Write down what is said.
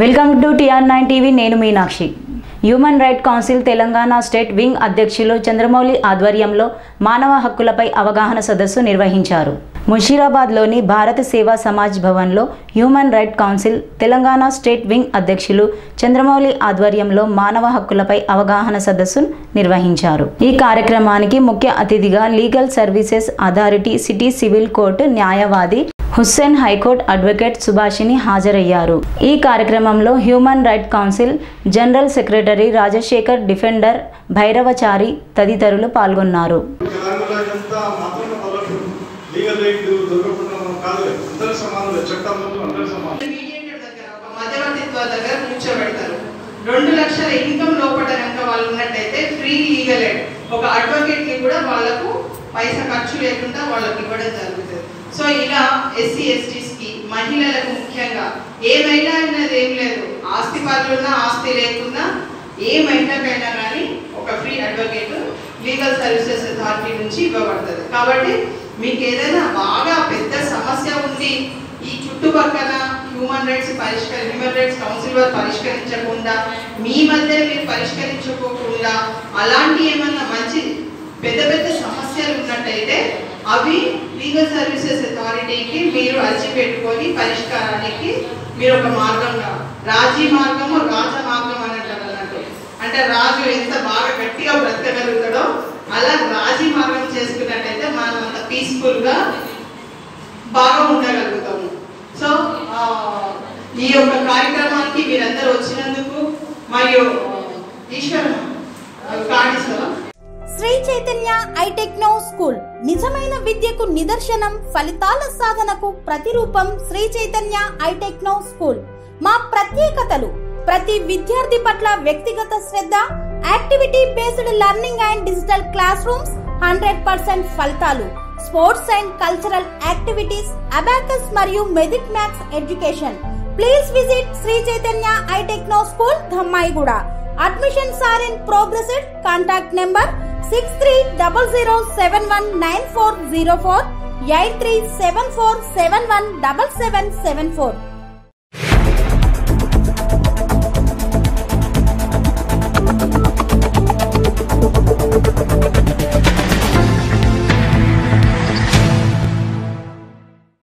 Welcome to TR nine TV నేను Meenakshi. Human right council Telangana state wing అధ్యక్షులు చంద్రమౌళి ఆధ్వర్యంలో మానవ హక్కులపై అవగాహన సదస్సు నిర్వహించారు. ముషీరాబాద్లోని భారత సేవా సమాజ్ భవన్లో human right council Telangana state wing అధ్యక్షులు చంద్రమౌళి ఆధ్వర్యంలో మానవ హక్కులపై అవగాహన సదస్సు నిర్వహించారు. ఈ కార్యక్రమానికి ముఖ్య అతిథిగా legal services authority city civil court న్యాయవాది Hussain high court advocate Subhashini హాజరయ్యారు. ఈ కార్యక్రమంలో human right council general secretary Rajasekhar defender Bhairavachari తదితరులు పాల్గొన్నారు. రెండు లక్షల ఇన్కమ్ లోపల కనుక వాళ్ళు ఉన్నట్టయితే ఫ్రీ లీగల్ ఎయిడ్ ఒక అడ్వకేట్ని కూడా వాళ్ళకు పైసా ఖర్చు లేకుండా వాళ్ళకి ఇవ్వడం జరుగుతుంది. సో ఇలా ఎస్సీ ఎస్టీస్కి మహిళలకు ముఖ్యంగా ఏమైనా అన్నది ఏం లేదు. ఆస్తి పనులున్నా ఆస్తి లేకున్నా ఏ మహిళకైనా కానీ ఒక free advocate legal services authority నుంచి ఇవ్వబడుతుంది. కాబట్టి మీకు ఏదైనా బాగా పెద్ద సమస్య ఉంది ఈ చుట్టుపక్కల హ్యూమన్ రైట్స్ పరిష్కరి హ్యూమన్ రైట్స్ కౌన్సిల్ వారు పరిష్కరించకుండా మీ మధ్య మీరు పరిష్కరించుకోకుండా అలాంటి ఏమన్నా మంచి పెద్ద పెద్ద సమస్యలు ఉన్నట్టయితే అవి లీగల్ సర్వీసెస్ అథారిటీకి మీరు అర్జీ పెట్టుకొని పరిష్కారానికి మీరు ఒక మార్గంగా రాజీ మార్గము రాజ మార్గం అని అంటారు అన్నట్టు. అంటే రాజు ఎంత బాగా గట్టిగా బ్రతకగలుగుతాడో అలా రాజీ మార్గం చేసుకున్నట్టయితే మనం అంత పీస్ఫుల్గా బాగా ఉండగలుగుతాము. సో ఈ యొక్క కార్యక్రమానికి మీరందరూ వచ్చినందుకు మరియు ఈశ్వరం కాణిస్తాం చైతన్య ఐటెక్నో స్కూల్. నిజమైన విద్యకు నిదర్శనం ఫలితాల సాధనకు ప్రతిరూపం శ్రీ చైతన్య ఐటెక్నో స్కూల్. మా ప్రత్యేకతలు ప్రతి విద్యార్థి పట్ల వ్యక్తిగత శ్రద్ధ activity based learning and digital classrooms hundred percent ఫలితాలు. Sports and cultural activities abacus మరియు vedic maths education. Please visit Sri Chaitanya iTechno school Dammaiguda. Admissions are in progressive contact number six three double zero seven one nine four zero four eight three seven four seven one double seven seven four.